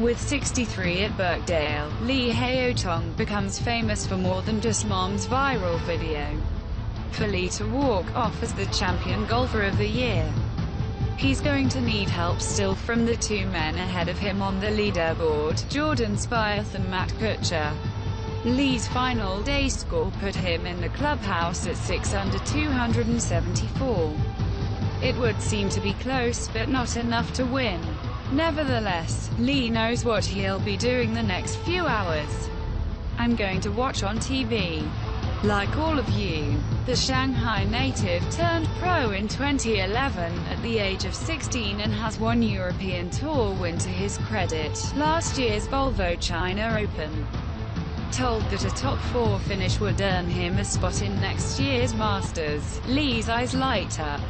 With 63 at Birkdale, Li Haotong becomes famous for more than just mom's viral video. For Li to walk off as the champion golfer of the year, he's going to need help still from the two men ahead of him on the leaderboard, Jordan Spieth and Matt Kuchar. Li's final day score put him in the clubhouse at 6 under 274. It would seem to be close, but not enough to win. Nevertheless, Li knows what he'll be doing the next few hours. I'm going to watch on TV. Like all of you, the Shanghai native turned pro in 2011, at the age of 16 and has one European Tour win to his credit, last year's Volvo China Open. Told that a top four finish would earn him a spot in next year's Masters, Li's eyes light up.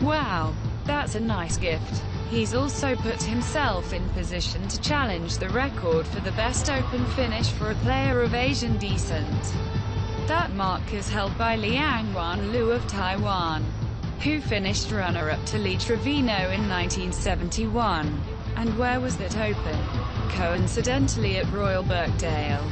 Wow, that's a nice gift. He's also put himself in position to challenge the record for the best open finish for a player of Asian descent. That mark is held by Liang-Huan Lu of Taiwan, who finished runner-up to Lee Trevino in 1971. And where was that open? Coincidentally at Royal Birkdale.